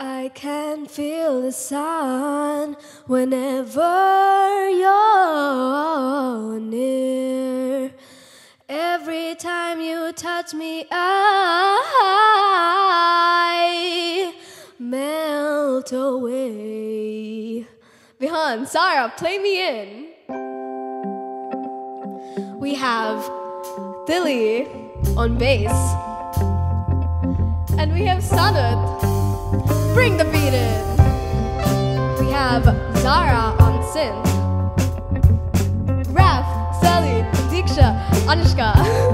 I can feel the sun whenever you're near. Every time you touch me, I melt away. Behan, Sarah, play me in. We have Dilly on bass, and we have Sanat. Spring defeated. We have Zara on synth. Raf, Sally, Diksha, Anushka.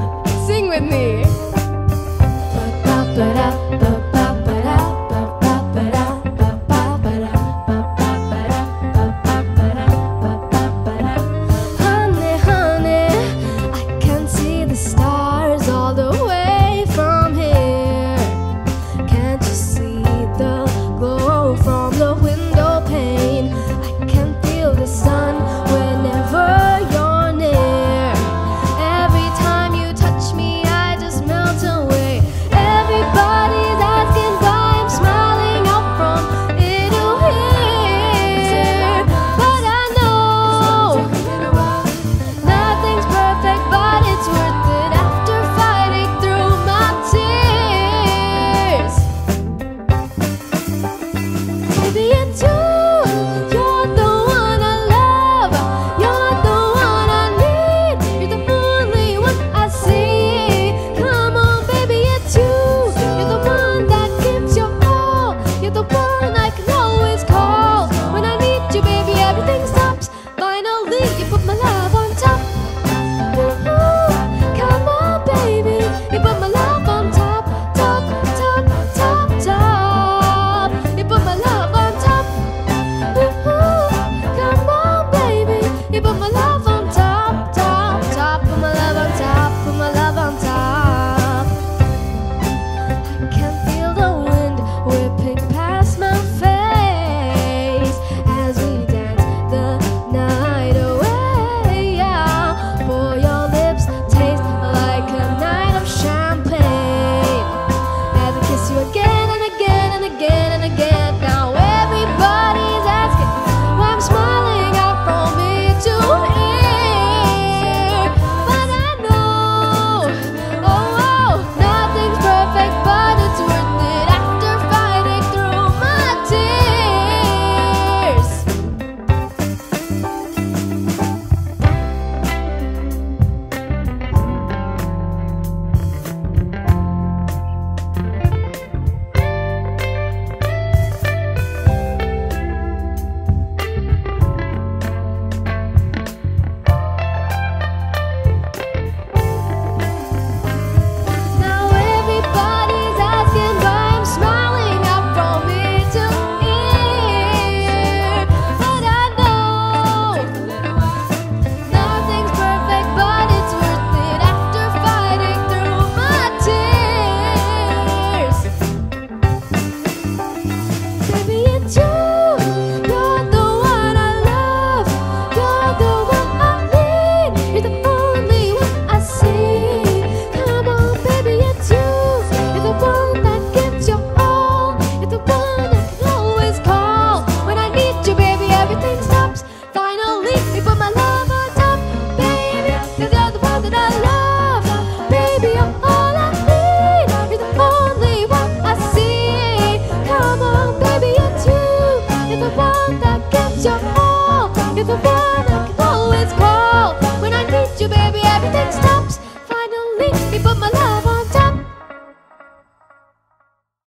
The a friend I can always call. When I need you, baby, everything's done